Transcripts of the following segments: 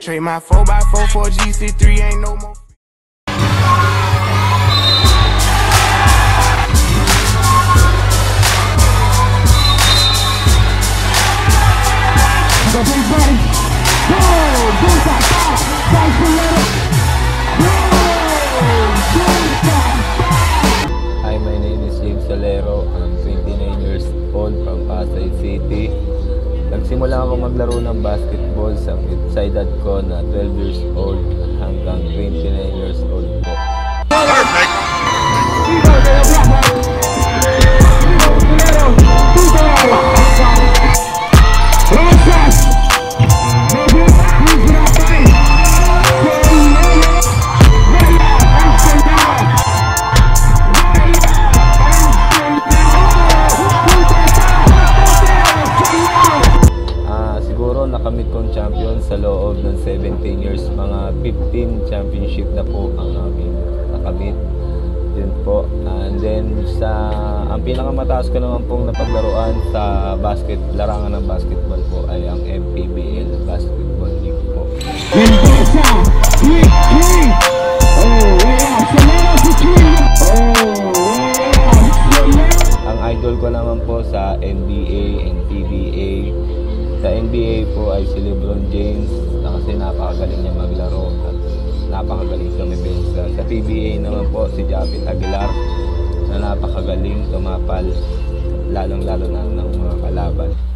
Trade my 4x4 for GC3, ain't no more. Hi, my name is James Solero. I'm 29 years old from Pasay City. Nagsimula ako maglaro ng basketball sa edad ko na 12 years old hanggang 29 championship na po ang aking nakamit. Yun po. And then sa ang pinakamataas ko naman pong napaglaruan sa basket, larangan ng basketball po ay ang MPBL Basketball League po. Ang idol ko naman po sa NBA and PBA. Sa NBA po ay si LeBron James na kasi napakagaling niya maglaro napakagaling tumipinsa. Sa PBA naman po si Japit Aguilar na napakagaling tumapal lalong-lalo na ng mga kalaban.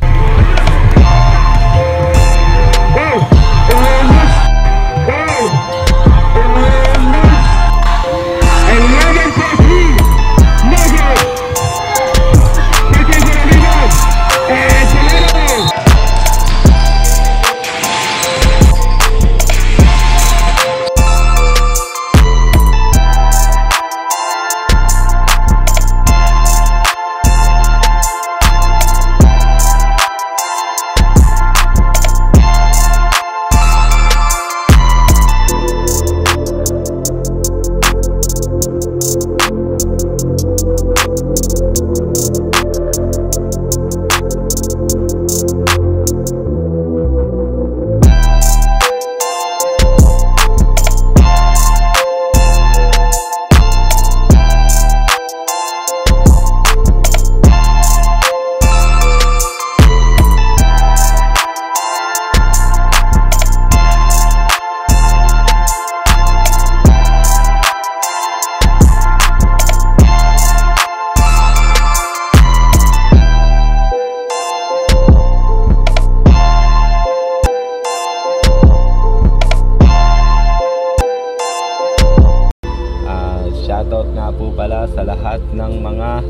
Shoutout nga po pala sa lahat ng mga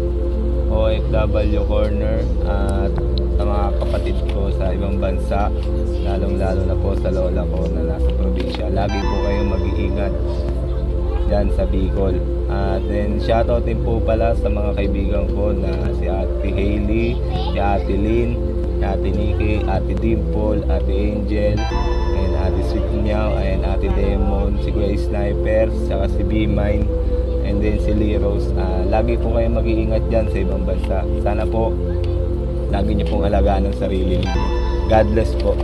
OFW corner at sa mga kapatid ko sa ibang bansa, lalong-lalo na po sa lola ko na nasa probinsya. Lagi po kayong mag-iingat dyan sa Bicol. At then shoutout din po pala sa mga kaibigan ko na si Ate Hailey, si Ate Lynn, Ate Nikki, Ate Dimple, Ate Angel, and Ate Sweet Meow, and Ate Demon, si Kuya Sniper, saka si B-Mine, and then si Liros. Ah, lagi po kayong mag-iingat dyan sa ibang bansa. Sana po, lagi niyo pong alagaan ang sarili niyo. God bless po.